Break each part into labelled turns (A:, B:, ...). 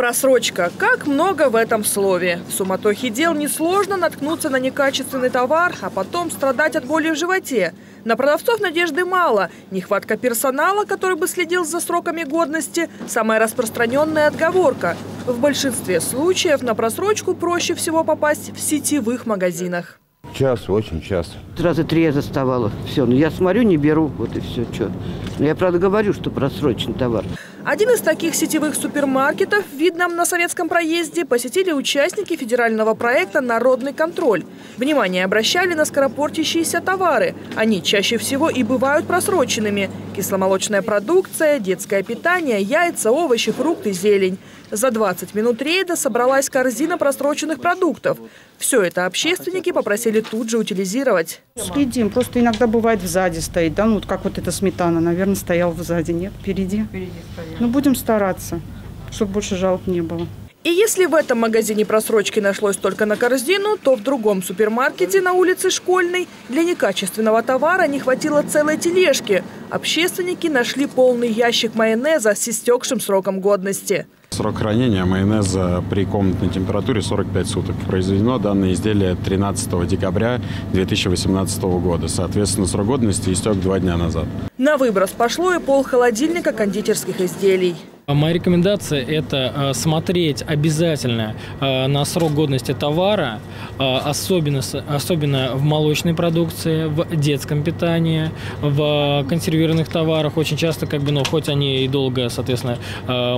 A: Просрочка. Как много в этом слове. В суматохе дел несложно наткнуться на некачественный товар, а потом страдать от боли в животе. На продавцов надежды мало. Нехватка персонала, который бы следил за сроками годности – самая распространенная отговорка. В большинстве случаев на просрочку проще всего попасть в сетевых магазинах.
B: Часто, очень часто.
C: Раза три я заставала. Все, ну я смотрю, не беру, вот и все, что. Но я, правда, говорю, что просроченный товар.
A: Один из таких сетевых супермаркетов видном на советском проезде посетили участники федерального проекта «Народный контроль». Внимание обращали на скоропортящиеся товары. Они чаще всего и бывают просроченными. Кисломолочная продукция, детское питание, яйца, овощи, фрукты, зелень. За 20 минут рейда собралась корзина просроченных продуктов. Все это общественники попросили тут же утилизировать.
D: Следим. Просто иногда бывает сзади стоит. Да, ну вот как вот эта сметана, наверное, стоял сзади. Нет, впереди. Впереди стоял. Ну, будем стараться, чтобы больше жалоб не было.
A: И если в этом магазине просрочки нашлось только на корзину, то в другом супермаркете на улице Школьной для некачественного товара не хватило целой тележки. Общественники нашли полный ящик майонеза с истекшим сроком годности.
E: Срок хранения майонеза при комнатной температуре 45 суток. Произведено данное изделие 13 декабря 2018 года. Соответственно, срок годности истек два дня назад.
A: На выброс пошло и пол холодильника кондитерских изделий.
F: Моя рекомендация – это э, смотреть обязательно э, на срок годности товара, особенно, особенно в молочной продукции, в детском питании, в консервированных товарах. Очень часто, как бы, ну, хоть они и долго, соответственно,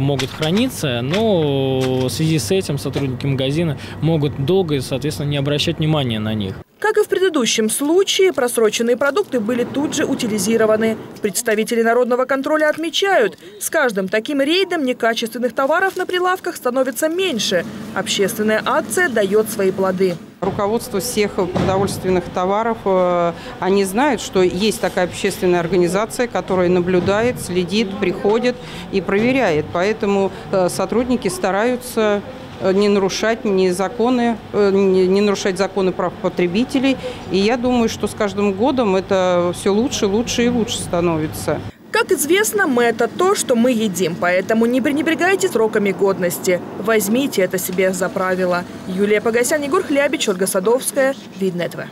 F: могут храниться, но в связи с этим сотрудники магазина могут долго, соответственно, не обращать внимания на них.
A: Как и в предыдущем случае, просроченные продукты были тут же утилизированы. Представители народного контроля отмечают, с каждым таким рейдом некачественных товаров на прилавках становится меньше. Общественная акция дает свои плоды.
D: Руководство всех продовольственных товаров, э, они знают, что есть такая общественная организация, которая наблюдает, следит, приходит и проверяет. Поэтому э, сотрудники стараются Э, не нарушать ни законы, не нарушать законы прав потребителей. И я думаю, что с каждым годом это все лучше, лучше и лучше становится.
A: Как известно, мы – это то, что мы едим, поэтому не пренебрегайте сроками годности. Возьмите это себе за правило. Юлия Погосян, Егор Хлябич, Ольга Садовская. Видно этого.